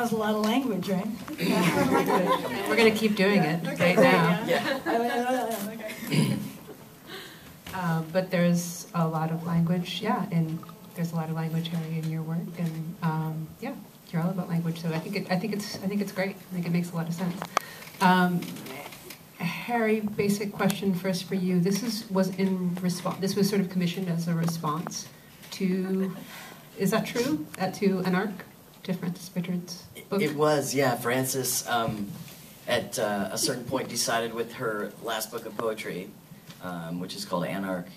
That was a lot of language, right? We're going to keep doing it Okay, right now. yeah. Okay. Uh, But there's a lot of language, yeah, and there's a lot of language, Harry, in your work, and, um, yeah, you're all about language, so I think, it- I think it's, I think it's great. I think it makes a lot of sense. Um, Harry, basic question first for you. This is, was in response, this was sort of commissioned as a response to, is that true? Uh, To Anarch, to Frances book? It was, yeah. Frances, um, at uh, a certain point, decided with her last book of poetry, um, which is called Anarch,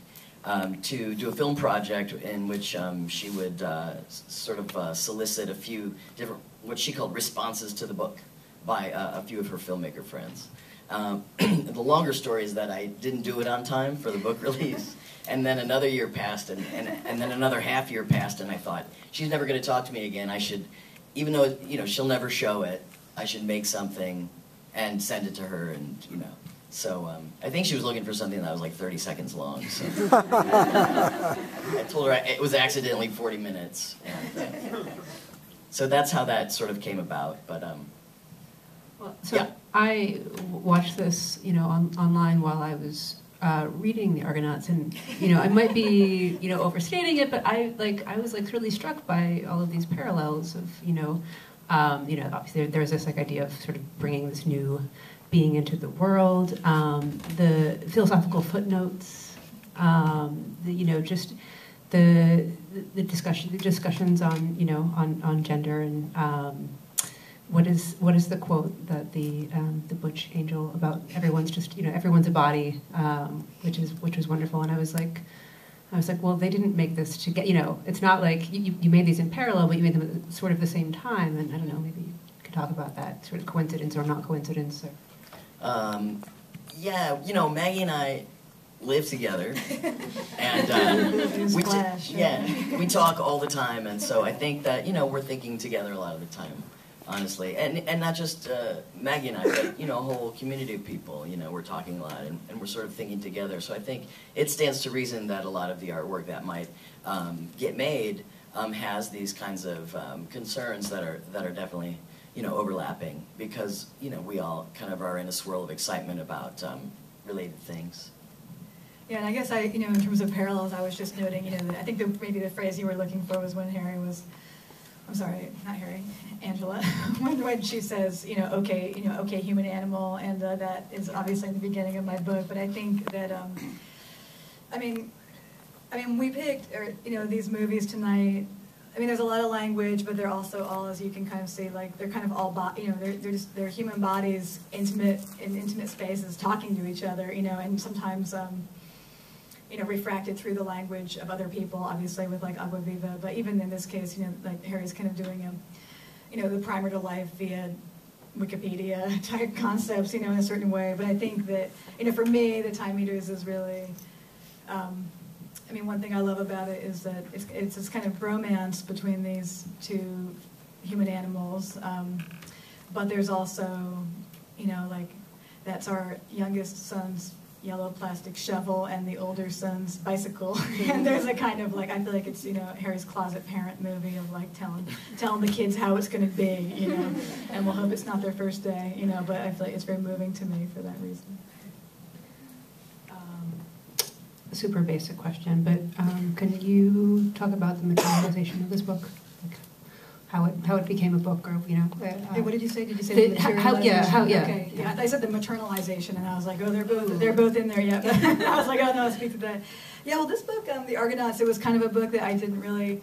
um, to do a film project in which um, she would uh, sort of uh, solicit a few different, what she called responses to the book by uh, a few of her filmmaker friends. Um, the longer story is that I didn't do it on time for the book release. And then another year passed, and, and, and then another half year passed, and I thought, she's never going to talk to me again. I should, even though, you know, she'll never show it, I should make something and send it to her, and, you know. So um, I think she was looking for something that was like 30 seconds long. So I told her I, it was accidentally 40 minutes. And, uh, so that's how that sort of came about. But um, Well, So Yeah. I w- watched this, you know, on, online while I was uh, reading the Argonauts, and you know, I might be, you know, overstating it, but I like I was like really struck by all of these parallels of, you know, um, you know, obviously there, there's this like idea of sort of bringing this new being into the world, um, the philosophical footnotes, um, the, you know, just the the discussion the discussions on you know on on gender and. What is what is the quote that the um, the Butch Angel about everyone's just you know everyone's a body, um, which is which was wonderful, and I was like, I was like, well, they didn't make this to get you know, it's not like you, you made these in parallel, but you made them at sort of the same time, and I don't know, maybe you could talk about that sort of coincidence or not coincidence, or um, yeah, you know, Maggie and I live together, and um, we t- yeah, we talk all the time, and so I think that you know we're thinking together a lot of the time, honestly, and and not just uh, Maggie and I, but you know a whole community of people. You know, we're talking a lot, and, and we're sort of thinking together. So I think it stands to reason that a lot of the artwork that might um, get made um, has these kinds of um, concerns that are that are definitely you know overlapping because you know we all kind of are in a swirl of excitement about um, related things. Yeah, and I guess I, you know, in terms of parallels, I was just noting, you know, I think the, maybe the phrase you were looking for was when Harry was, I'm sorry, not Harry, Angela, when, when she says, you know, okay, you know, okay, human animal, and uh, that is obviously the beginning of my book. But I think that, um, I mean, I mean, we picked, or you know, these movies tonight. I mean, there's a lot of language, but they're also all, as you can kind of see, like they're kind of all, bo- you know, they're they're just they're human bodies, intimate in intimate spaces, talking to each other, you know, and sometimes. Um, you know, refracted through the language of other people, obviously with like Agua Viva, but even in this case, you know, like Harry's kind of doing a, you know, the primer to life via Wikipedia type concepts, you know, in a certain way. But I think that, you know, for me, the Time Eaters is really, um, I mean, one thing I love about it is that it's, it's this kind of bromance between these two human animals. Um, but there's also, you know, like, that's our youngest son's yellow plastic shovel and the older son's bicycle. and there's a kind of like I feel like it's you know Harry's closet parent movie of like telling telling the kids how it's going to be, you know, and we'll hope it's not their first day, you know. But I feel like it's very moving to me for that reason. um, super basic question, but um, can you talk about the materialization of this book? How it how it became a book, or you know? Uh, Hey, what did you say? Did you say The- how- yeah, how- yeah. Okay, yeah. I said the maternalization, and I was like, oh, they're both they're both in there yeah. I was like, oh no, speak to that. Yeah, well, this book, um, The Argonauts, it was kind of a book that I didn't really,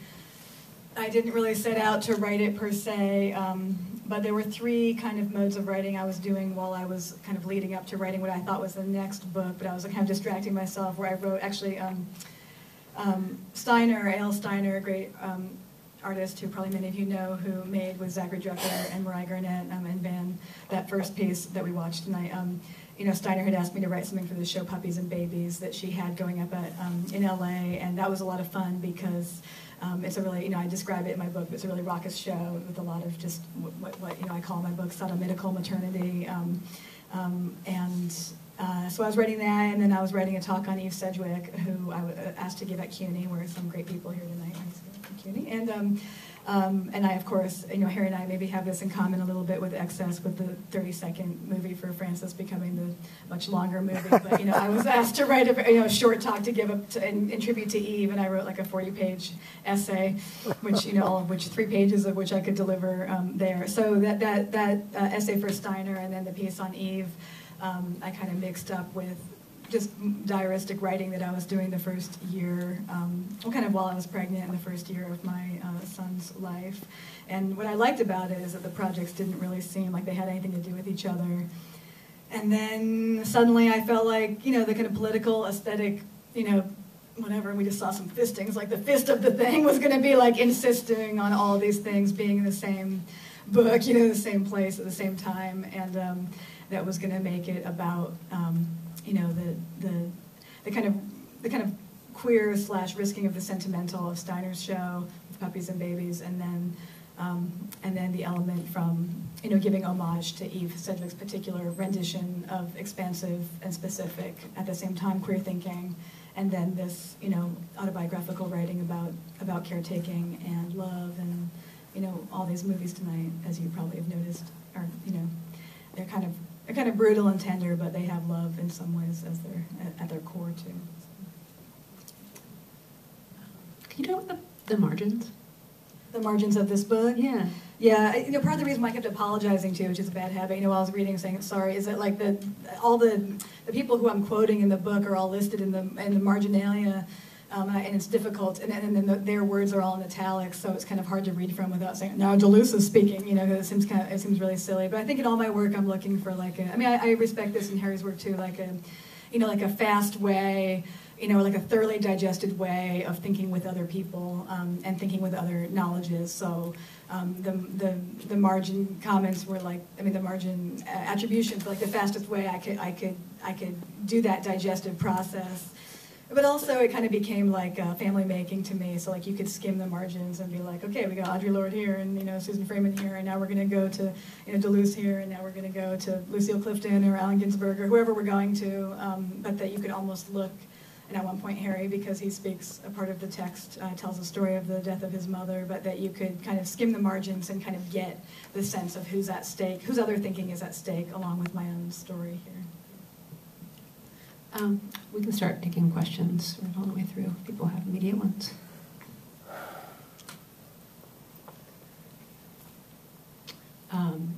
I didn't really set out to write it per se. Um, but there were three kind of modes of writing I was doing while I was kind of leading up to writing what I thought was the next book. But I was kind of distracting myself. Where I wrote actually. Um, um, Steiner, A.L. Steiner, great um, artist who probably many of you know, who made with Zackary Drucker and Mariah Garnett um, and Van that first piece that we watched tonight. Um, you know, Steiner had asked me to write something for the show Puppies and Babies that she had going up at um, in LA, and that was a lot of fun because um, it's a really, you know, I describe it in my book. It's a really raucous show with a lot of just what, what, you know I call my book sodomitical maternity, um, um, and uh, so I was writing that, and then I was writing a talk on Eve Sedgwick, who I was asked to give at CUNY, where some great people here tonight CUNY, and um, Um, and I, of course, you know, Harry and I maybe have this in common a little bit with Excess, with the 30-second movie for Frances becoming the much longer movie. But you know, I was asked to write a you know short talk to give up to, in, in tribute to Eve, and I wrote like a 40-page essay, which you know, all of which three pages of which I could deliver um, there. So that that that uh, essay for Steiner and then the piece on Eve, um, I kind of mixed up with just diaristic writing that I was doing the first year, um, kind of while I was pregnant in the first year of my uh, son's life. And what I liked about it is that the projects didn't really seem like they had anything to do with each other. And then suddenly I felt like, you know, the kind of political, aesthetic, you know, whatever, we just saw some fistings, like the fist of the thing was going to be like insisting on all these things being in the same book, you know, the same place at the same time. And um, that was going to make it about, um, you know, the, the, the kind of, the kind of queer slash risking of the sentimental of Steiner's show, with Puppies and Babies, and then, um, and then the element from, you know, giving homage to Eve Sedgwick's particular rendition of expansive and specific, at the same time queer thinking, and then this, you know, autobiographical writing about, about caretaking and love and, you know, all these movies tonight, as you probably have noticed, are, you know, they're kind of they're kind of brutal and tender, but they have love in some ways as their at, at their core too. Can you talk about the, the margins? The margins of this book. Yeah. Yeah, you know, part of the reason why I kept apologizing to, which is a bad habit, you know, while I was reading saying sorry, is that like the all the the people who I'm quoting in the book are all listed in the in the marginalia, um, and, it's difficult, and, and then the, their words are all in italics, so it's kind of hard to read from without saying now Deleuze is speaking, you know, it seems kind of it seems really silly. But I think in all my work, I'm looking for like a, I mean, I, I respect this in Harry's work too, like a, you know, like a fast way you know, like a thoroughly digested way of thinking with other people um, and thinking with other knowledges. So um, the, the, the margin comments were like, I mean, the margin uh, attributions, like the fastest way I could, I could, I could do that digestive process. But also, it kind of became like uh, family making to me. So like you could skim the margins and be like, okay, we got Audre Lorde here, and you know Susan Freeman here, and now we're going to go to you know Deleuze here, and now we're going to go to Lucille Clifton or Allen Ginsberg or whoever we're going to. Um, but that you could almost look and at one point Harry, because he speaks a part of the text, uh, tells a story of the death of his mother, but that you could kind of skim the margins and kind of get the sense of who's at stake, whose other thinking is at stake, along with my own story here. Um, we can start taking questions all the way through. If people have immediate ones. Um,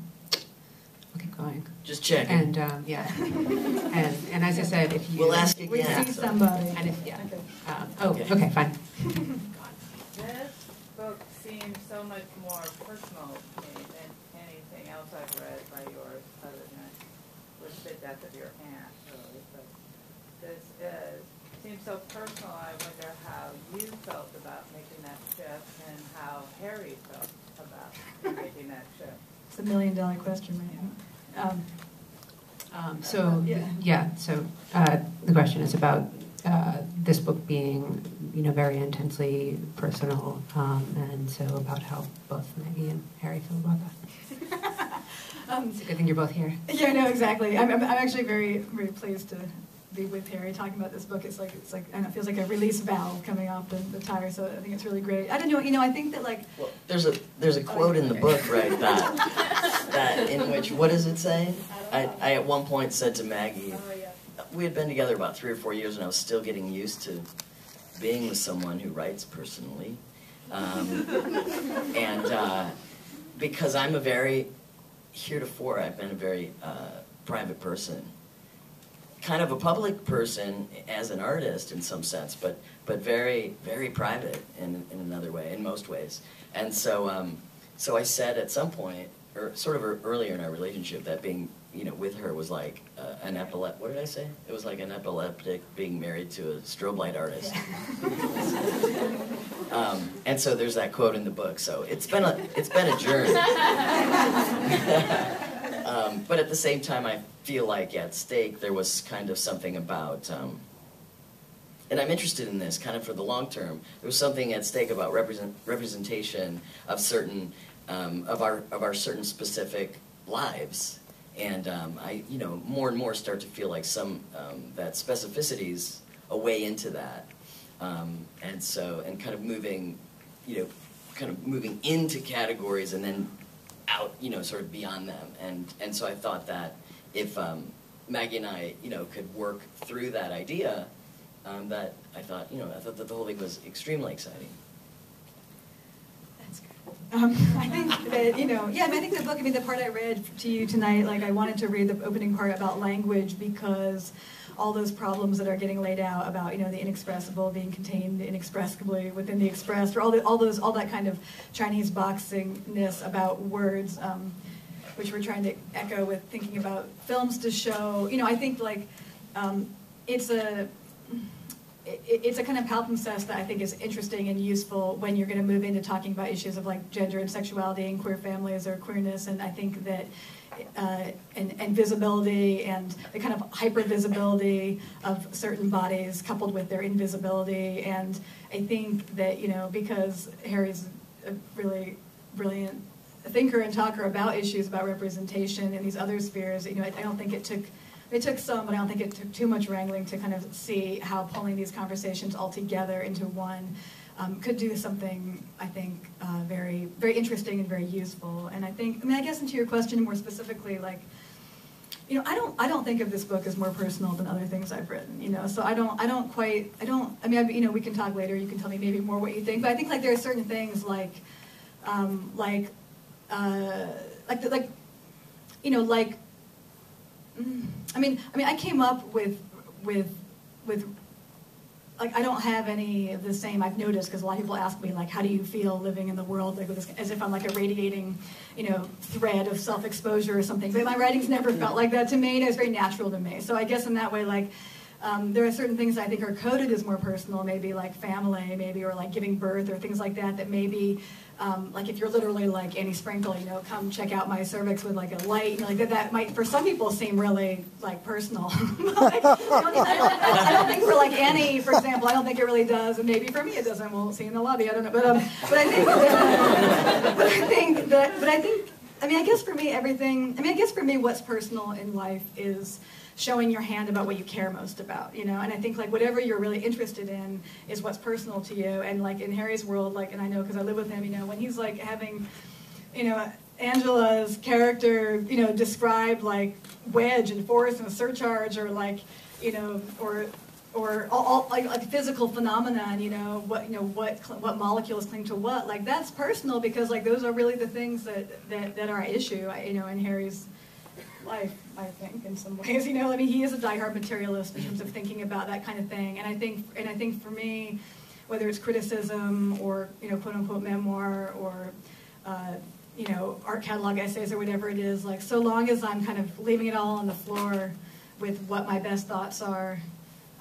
going. Just check. And um, yeah, and and as I said, if you we'll ask again. We see somebody. And if yeah, um, oh okay, okay fine. this book seems so much more personal to me than anything else I've read by yours, other than with the death of your aunt, really. But this is seems so personal. I wonder how you felt about making that shift and how Harry felt about making that shift. It's a million dollar question right now. Um, um, so yeah. yeah so uh, the question is about uh, this book being, you know, very intensely personal, um, and so about how both Maggie and Harry feel about that. um, it's a good thing you're both here. Yeah, no, exactly. I'm, I'm, I'm actually very, very pleased to be with Harry talking about this book. It's like it's like and it feels like a release valve coming off the, the tire. So I think it's really great. I don't know. You know, I think that like well, there's a there's a quote oh, in the book right that that in which what does it say? I, I at one point said to Maggie, oh, we had been together about three or four years, and I was still getting used to being with someone who writes personally, um, and uh, because I'm a very heretofore I've been a very uh, private person kind of a public person as an artist in some sense, but but very very private in in another way, in most ways. And so um, so I said at some point, or sort of earlier in our relationship, that being you know with her was like uh, an epileptic. What did I say? It was like an epileptic being married to a strobe light artist. um, and so there's that quote in the book. So it's been a it's been a journey. um, but at the same time, I feel like at stake there was kind of something about, um, and I'm interested in this kind of for the long term. There was something at stake about represent, representation of certain um, of our of our certain specific lives, and um, I you know more and more start to feel like some um, that specificities a way into that, um, and so and kind of moving, you know, kind of moving into categories and then out, you know, sort of beyond them. And and so I thought that if um, Maggie and I, you know, could work through that idea, um, that I thought, you know, I thought that the whole thing was extremely exciting. That's good. Um, I think that, you know, yeah, I, mean, I think the book, I mean, the part I read to you tonight, like, I wanted to read the opening part about language because all those problems that are getting laid out about, you know, the inexpressible being contained inexpressibly within the expressed, or all, the, all those, all that kind of Chinese boxingness about words, um, which we're trying to echo with thinking about films to show, you know, I think, like, um, it's a, it's a kind of palimpsest that I think is interesting and useful when you're going to move into talking about issues of like gender and sexuality and queer families or queerness. And I think that uh, and, and visibility and the kind of hyper visibility of certain bodies coupled with their invisibility. And I think that you know because Harry's a really brilliant thinker and talker about issues about representation in these other spheres. You know, I, I don't think it took it took some, but I don't think it took too much wrangling to kind of see how pulling these conversations all together into one um, could do something, I think, uh, very, very interesting and very useful. And I think, I mean, I guess into your question more specifically, like, you know, I don't, I don't think of this book as more personal than other things I've written. You know, so I don't, I don't quite, I don't. I mean, I, you know, we can talk later. You can tell me maybe more what you think. But I think like there are certain things like, um, like, uh, like, like, you know, like. I mean, I mean, I came up with with with like I don't have any of the same. I've noticed because a lot of people ask me like, how do you feel living in the world like with this, as if I'm like a radiating, you know, thread of self-exposure or something. But my writings never felt like that to me. And it was very natural to me. So I guess in that way, like. Um, there are certain things I think are coded as more personal, maybe like family, maybe or like giving birth or things like that. That maybe um, like if you're literally like Annie Sprinkle, you know, come check out my cervix with like a light, like that, that might for some people seem really like personal. like, I, don't, I, don't, think for like Annie, for example, I don't think it really does, and maybe for me it doesn't. We'll see in the lobby. I don't know, but um, but I think, but I think that, but I think, I mean, I guess for me everything. I mean, I guess for me, what's personal in life is showing your hand about what you care most about, you know. And I think like whatever you're really interested in is what's personal to you. And like in Harry's world, like, and I know because I live with him, you know, when he's like having, you know, Angela's character, you know, describe like wedge and force and surcharge, or like, you know, or or all, all like, like physical phenomenon, you know, what you know what what molecules cling to what, like that's personal because like those are really the things that that, that are at issue, you know, in Harry's life, I think, in some ways. You know, I mean, he is a diehard materialist in terms of thinking about that kind of thing. And I think, and I think for me, whether it's criticism or you know, quote unquote memoir or uh, you know, art catalog essays or whatever it is, like so long as I'm kind of leaving it all on the floor with what my best thoughts are,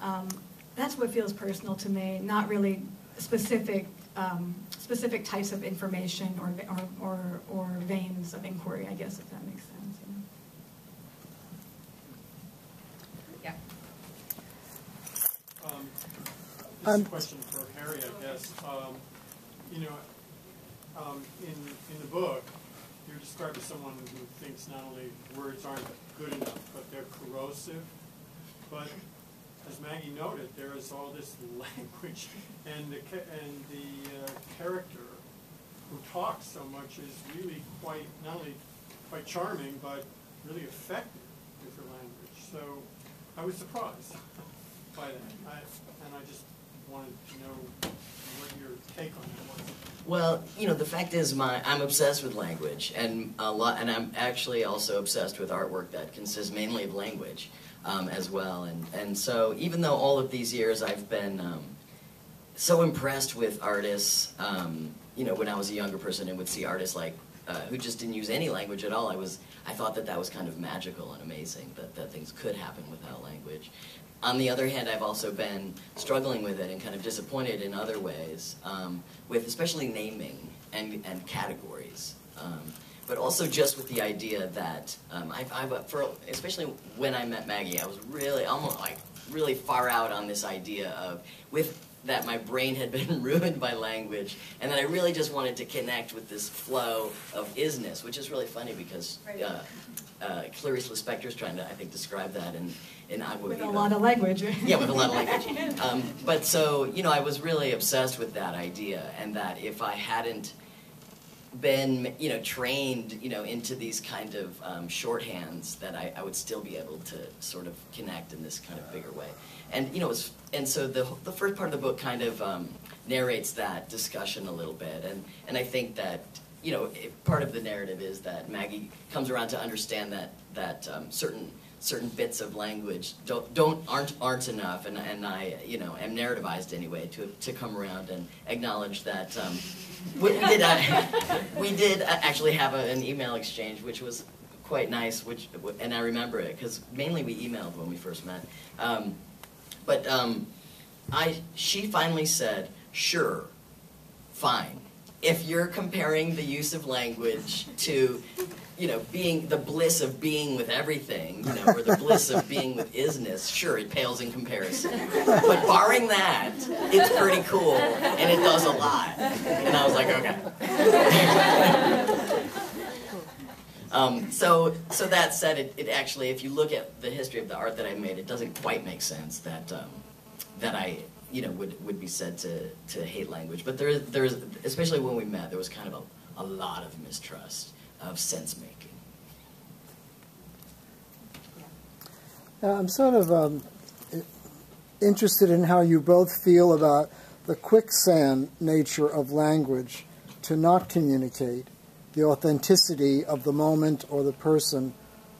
um, that's what feels personal to me. Not really specific. Um, specific types of information or, or, or, or veins of inquiry, I guess, if that makes sense. This is a um, question for Harry, I guess. Um, you know, um, in in the book, you're described as someone who thinks not only words aren't good enough, but they're corrosive. But as Maggie noted, there is all this language, and the and the uh, character who talks so much is really quite not only quite charming, but really effective with her language. So I was surprised by that, I, and I just wanted to know what your take on that was. Well, you know, the fact is, my I'm obsessed with language, and a lot, and I'm actually also obsessed with artwork that consists mainly of language um, as well. And and so, even though all of these years I've been um, so impressed with artists, um, you know, when I was a younger person and would see artists like uh, who just didn't use any language at all, I was I thought that that was kind of magical and amazing that that things could happen without language. On the other hand, I've also been struggling with it and kind of disappointed in other ways, um, with especially naming and, and categories. Um, but also just with the idea that um, I've, I've, for, especially when I met Maggie, I was really almost like really far out on this idea of with that my brain had been ruined by language, and that I really just wanted to connect with this flow of isness, which is really funny because uh, uh, Clarice Lispector is trying to, I think, describe that in, in Agua With a lot of language. Yeah, with a lot of language. Um, but so, you know, I was really obsessed with that idea, and that if I hadn't been, you know, trained, you know, into these kind of um, shorthands, that I, I would still be able to sort of connect in this kind of bigger way. And you know, and so the the first part of the book kind of um, narrates that discussion a little bit, and and I think that you know, it, part of the narrative is that Maggie comes around to understand that that um, certain certain bits of language don't don't aren't aren't enough, and and I you know am narrativized anyway to to come around and acknowledge that um, we, we did uh, we did actually have a, an email exchange, which was quite nice. Which and I remember it because mainly we emailed when we first met. Um, but um, I she finally said, "Sure, fine." If you're comparing the use of language to, you know, being the bliss of being with everything, you know, or the bliss of being with isness, sure, it pales in comparison. But barring that, it's pretty cool, and it does a lot. And I was like, okay. Um, so, so that said, it, it actually, if you look at the history of the art that I made, it doesn't quite make sense that um, that I, you know, would, would be said to, to hate language. But there is, there is, especially when we met, there was kind of a, a lot of mistrust of sense making. Uh, I'm sort of um, interested in how you both feel about the quicksand nature of language to not communicate the authenticity of the moment or the person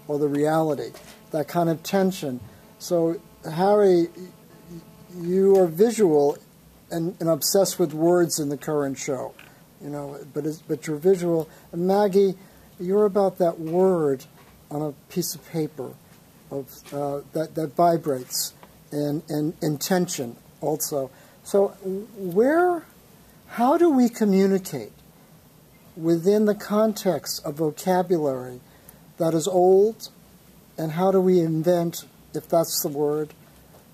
or the reality, that kind of tension. So, Harry, you are visual and, and obsessed with words in the current show, you know, but, but you're visual. And Maggie, you're about that word on a piece of paper of uh, that that vibrates and and intention also. So where, how do we communicate within the context of vocabulary that is old, and how do we invent, if that's the word,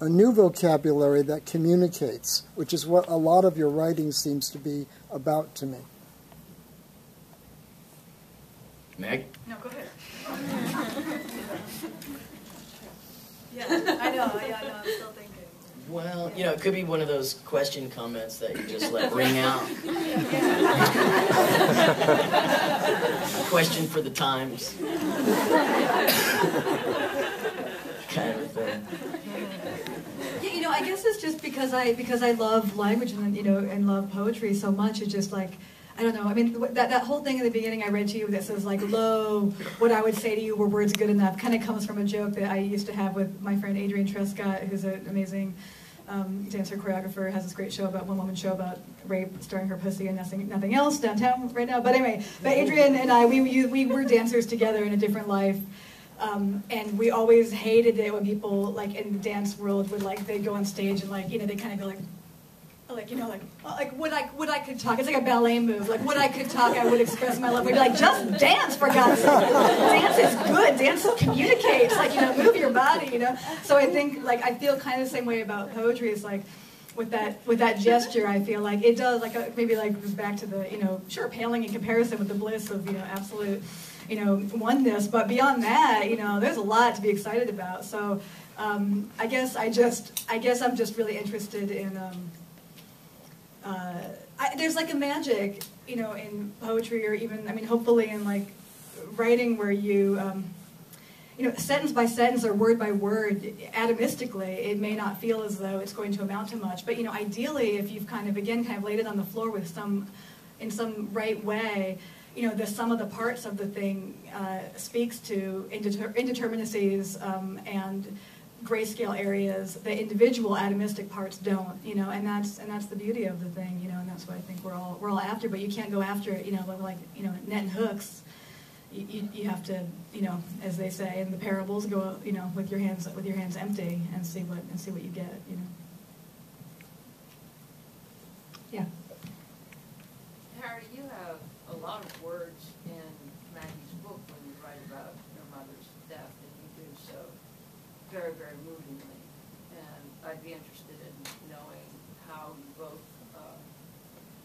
a new vocabulary that communicates, which is what a lot of your writing seems to be about to me. Meg? No, go ahead. Yeah, I know, yeah, I know, I'm still thinking. Well, you know, it could be one of those question comments that you just let ring out. question for the times. kind of thing. Yeah, you know, I guess it's just because I because I love language and you know and love poetry so much. It's just like I don't know. I mean, that that whole thing in the beginning I read to you that says like, "Lo, what I would say to you were words good enough," kind of comes from a joke that I used to have with my friend Adrienne Truscott, who's an amazing um, dancer choreographer. Has this great show about one woman show about rape, starring her pussy and nothing nothing else downtown right now. But anyway, but Adrienne and I we we, we were dancers together in a different life. Um, and we always hated it when people like in the dance world would like they go on stage and like you know they kind of go like like you know like well, like would I would I could talk it's like a ballet move. Like what I could talk I would express my love. We'd be like just dance for God's sake. Dance is good. Dance communicates like you know move your body you know? So I think like I feel kind of the same way about poetry. It's like with that with that gesture I feel like it does like a, maybe like goes back to the you know sure paling in comparison with the bliss of you know absolute you know oneness. But beyond that you know there's a lot to be excited about. So um, I guess I just I guess I'm just really interested in um, uh, I, there's like a magic you know in poetry or even I mean hopefully in like writing where you um, you know sentence by sentence or word by word atomistically it may not feel as though it's going to amount to much. But you know ideally if you've kind of again kind of laid it on the floor with some in some right way you know, the sum of the parts of the thing uh, speaks to indeter- indeterminacies um, and grayscale areas. The individual atomistic parts don't, you know, and that's and that's the beauty of the thing, you know, and that's what I think we're all we're all after. But you can't go after it, you know, like you know, net and hooks. You, you, have to, you know, as they say in the parables, go, you know, with your hands with your hands empty and see what and see what you get, you know. Yeah. Harry, you have a lot of words in Maggie's book when you write about your mother's death, and you do so very, very movingly. And I'd be interested in knowing how you both uh,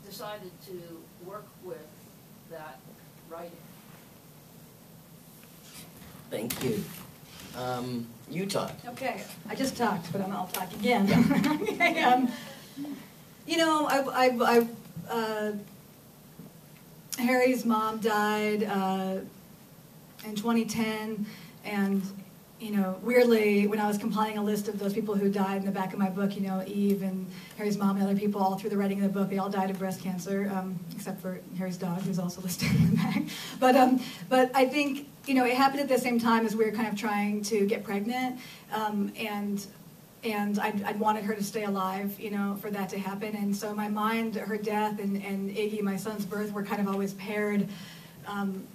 decided to work with that writing. Thank you. Um, you talk. Okay, I just talked, but I'm, I'll talk again. Okay, um, you know, I, I, I, uh, Harry's mom died uh, in 2010, and you know, weirdly, when I was compiling a list of those people who died in the back of my book, you know, Eve and Harry's mom and other people all through the writing of the book, they all died of breast cancer, um, except for Harry's dog, who's also listed in the back. But, um, but I think, you know, it happened at the same time as we were kind of trying to get pregnant, um, and and I'd, I'd wanted her to stay alive, you know, for that to happen. And so my mind, her death, and, and Iggy, my son's birth, were kind of always paired. Um,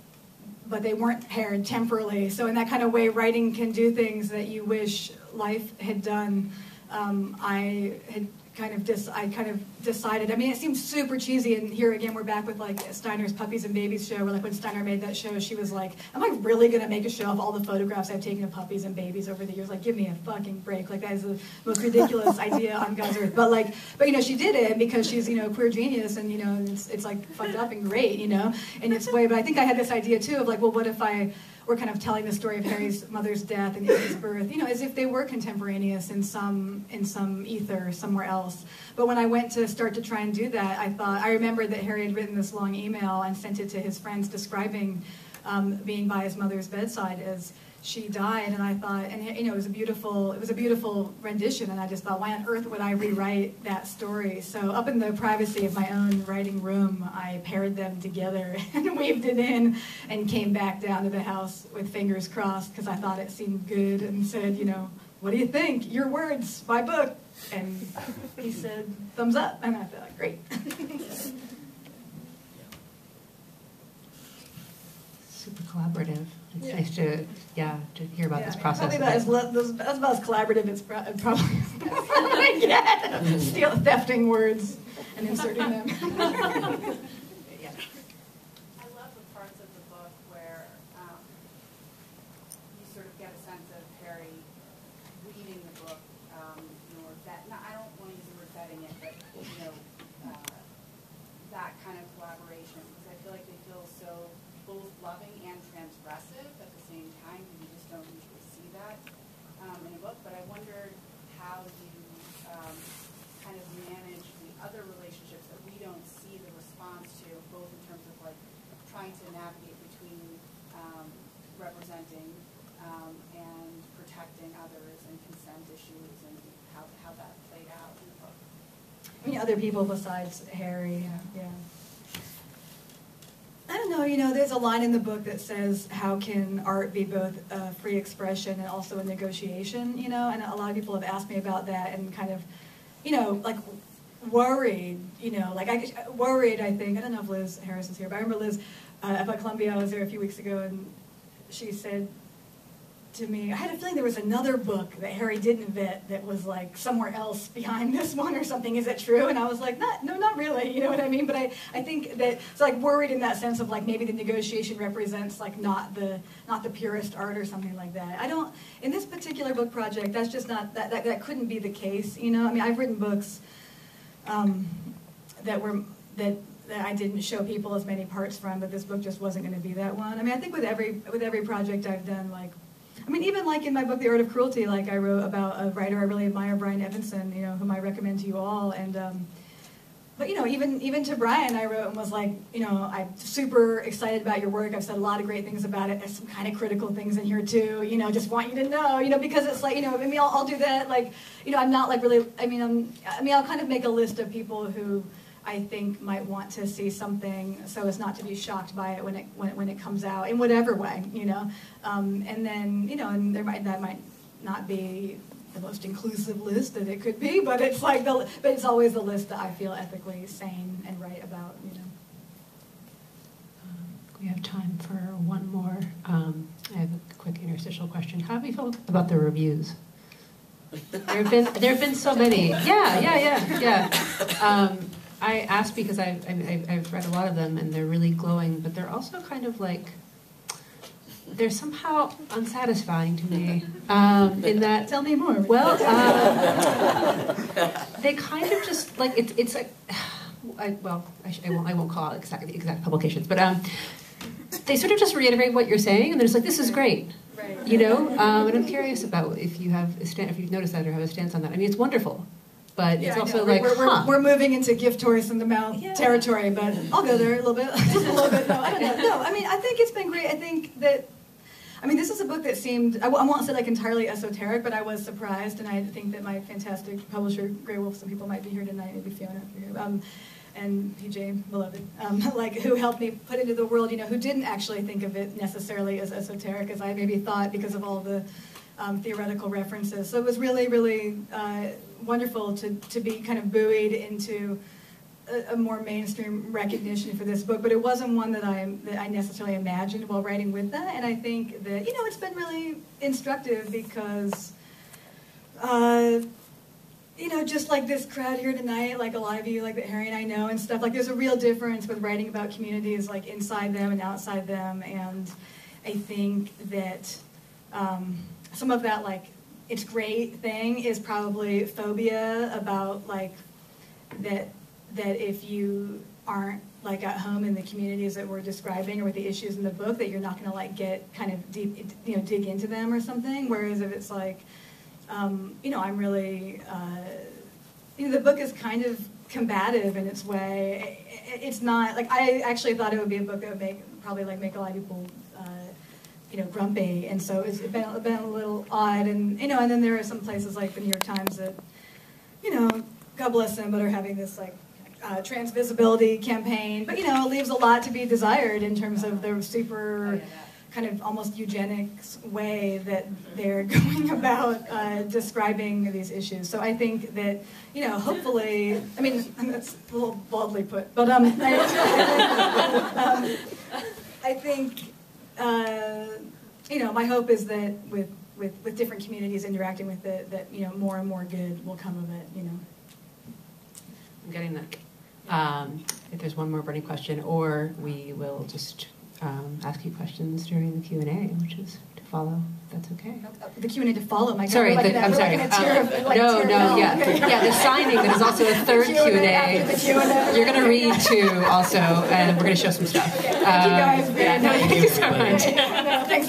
but they weren't paired temporally. So in that kind of way, writing can do things that you wish life had done. Um, I had kind of dis- I kind of decided. I mean, it seems super cheesy, and here again, we're back with like Steiner's Puppies and Babies show, where like when Steiner made that show, she was like, "Am I really gonna make a show of all the photographs I've taken of puppies and babies over the years? Like, give me a fucking break! Like that is the most ridiculous idea on God's earth." But like, but you know, she did it because she's you know a queer genius, and you know, it's it's like fucked up and great, you know, in its way. But I think I had this idea too of like, well, what if I were kind of telling the story of Harry's mother's death and his birth, you know, as if they were contemporaneous in some in some ether somewhere else. But when I went to start to try and do that, I thought I remembered that Harry had written this long email and sent it to his friends describing um, being by his mother's bedside as she died, and I thought, and you know, it was a beautiful, it was a beautiful rendition, and I just thought, why on earth would I rewrite that story? So up in the privacy of my own writing room, I paired them together and weaved it in, and came back down to the house with fingers crossed because I thought it seemed good, and said, you know, what do you think? Your words, my book. And he said, thumbs up, and I thought, great. Super collaborative. It's Yeah. nice to, yeah, to hear about Yeah, this process. Probably a about bit. as, le- that's about as collaborative as pro- probably I get. Steal, thefting words and inserting them. yeah. I love the parts of the book where um, you sort of get a sense of Harry reading the book, um, you know, or vet, no, I don't want to use the word vetting it, but, you know, uh, that kind of collaboration, because I feel like they feel so both loving and transgressive at the same time, and you just don't usually see that um, in a book, but I wondered how you um, kind of manage the other relationships that we don't see the response to, both in terms of like trying to navigate between um, representing um, and protecting others and consent issues and how, how that played out in the book. I mean, other people besides Harry, yeah. yeah. Know, you know, there's a line in the book that says, how can art be both a free expression and also a negotiation, you know? And a lot of people have asked me about that and kind of, you know, like worried, you know, like I worried, I think, I don't know if Liz Harris is here, but I remember Liz uh, up at Columbia, I was there a few weeks ago, and she said, to me. I had a feeling there was another book that Harry didn't vet that was like somewhere else behind this one or something. Is that true? And I was like, not, no, not really. You know what I mean? But I, I think that it's like worried in that sense of like maybe the negotiation represents like not the not the purest art or something like that. I don't in this particular book project. That's just not that that, that couldn't be the case. You know, I mean, I've written books um, that were that that I didn't show people as many parts from, but this book just wasn't going to be that one. I mean, I think with every with every project I've done, like I mean, even like in my book, The Art of Cruelty, like I wrote about a writer I really admire, Brian Evenson, you know, whom I recommend to you all. And, um, but you know, even even to Brian, I wrote and was like, you know, I'm super excited about your work. I've said a lot of great things about it. There's some kind of critical things in here too. You know, just want you to know, you know, because it's like, you know, I mean, I'll, I'll do that. Like, you know, I'm not like really. I mean, I'm. I mean, I'll kind of make a list of people who. I think might want to see something so as not to be shocked by it when it when, when it comes out in whatever way, you know. Um, and then you know, and there might that might not be the most inclusive list that it could be, but it's like the but it's always the list that I feel ethically sane and right about, you know. Um, We have time for one more. Um, I have a quick interstitial question. How do you feel about the reviews? There have been there have been so many. Yeah, yeah, yeah, yeah. Um, I asked because I've, I've I've read a lot of them and they're really glowing, but they're also kind of like they're somehow unsatisfying to me. Um, in that, Tell me more. well, um, they kind of just like it's it's like, I, well, I, sh- I won't I won't call out exactly the exact publications, but um, they sort of just reiterate what you're saying, and they're just like, this is great. Right. You know, um, and I'm curious about if you have a stand, if you've noticed that or have a stance on that. I mean, it's wonderful, but Yeah, it's also like, we're, we're, huh. we're moving into gift in the mouth Yeah. territory, but I'll go there a little bit, just a little bit. No, I don't know. No, I mean, I think it's been great. I think that, I mean, this is a book that seemed, I, won't say like entirely esoteric, but I was surprised, and I think that my fantastic publisher, Graywolf, some people might be here tonight, maybe Fiona, if you're here, um, and PJ, beloved, um, like who helped me put into the world, you know, who didn't actually think of it necessarily as esoteric as I maybe thought because of all the um, theoretical references. So it was really, really uh, wonderful to, to be kind of buoyed into a, a more mainstream recognition for this book, but it wasn't one that I that I necessarily imagined while writing with that. And I think that you know it's been really instructive because. Uh, you know, just like this crowd here tonight, like a lot of you, like that Harry and I know and stuff, like there's a real difference with writing about communities like inside them and outside them. And I think that um, some of that, like, it's great thing is probably phobia about like that, that if you aren't like at home in the communities that we're describing or with the issues in the book, that you're not gonna like get kind of deep, you know, dig into them or something. Whereas if it's like, um, you know, I'm really, uh, you know, the book is kind of combative in its way. It's not like I actually thought it would be a book that would make probably like make a lot of people, you know, grumpy, and so it's been, been a little odd. And you know, and then there are some places like the New York Times that, you know, God bless them, but are having this like uh, trans visibility campaign. But you know, it leaves a lot to be desired in terms of their super kind of almost eugenics way that they're going about uh, describing these issues. So I think that, you know, hopefully, I mean, that's a little baldly put, but um, I, um, I think, uh, you know, my hope is that with, with, with different communities interacting with it, that, you know, more and more good will come of it, you know. I'm getting that. Um, if there's one more burning question, or we will just um, ask you questions during the Q and A, which is follow. That's okay. Uh, The Q and A to follow, my God. Sorry, like the, a- I'm sorry. Like in tier of, Um, like no, no, yeah, yeah. The signing that is also a third Q and Q&A. You're going to read too, also, and we're going to show some stuff. Thank you guys. Um, yeah, no, thank you so much. No, thanks